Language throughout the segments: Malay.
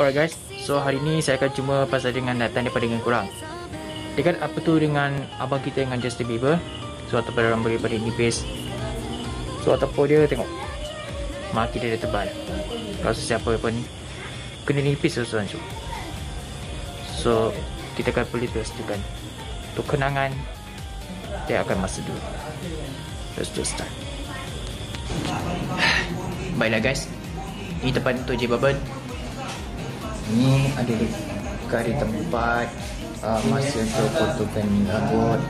Alright guys, so hari ni saya akan cuma pasal dengan datang daripada dengan kurang Dekat apa tu dengan abang kita dengan Justin Bieber. So ataupun rambut daripada nipis So ataupun dia tengok. Maki dia dah tebal. Kalau sesiapa pun Kena nipis sesuatu so. so kita akan boleh pastikan Untuk kenangan Dia akan masa dulu. Let's just start. Baiklah guys. Ini tempat untuk J Bubble Ni ada dekat hari tempat uh, Masa untuk fotokan rambut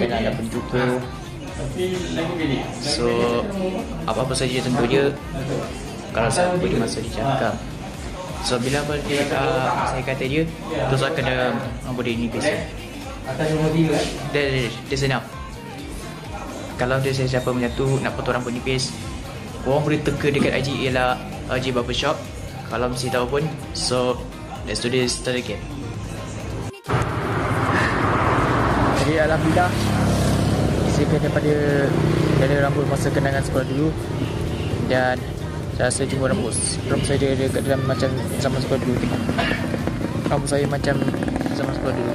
Dan ada penjumpa So Apa-apa saja tentu dia Kalau saya boleh masa dia cakap So bila apa dia uh, Saya kata dia Terus saya kena Rambut dia ni biasa. Dia, dia, dia senang. Kalau dia siapa menyatu Nak potong rambut nipis Korang boleh teka dekat IG ialah IG Barbershop kalau mesti tahu pun. So let's do this start again. Jadi Alhamdulillah saya daripada dari rambut masa kenangan sekolah dulu. Dan saya rasa cuma rambut. Rambut saya dia dekat dalam macam zaman sekolah dulu. Rambut saya macam zaman sekolah dulu.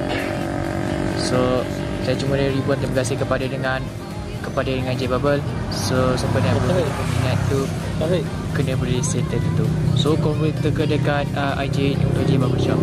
So saya cuma dari ribuan terima kasih kepada dengan kepada dengan J Bubble. So siapa yang boleh ingat tu kena boleh settle tu. So kau boleh teka dekat uh, IG untuk J Bubble Shop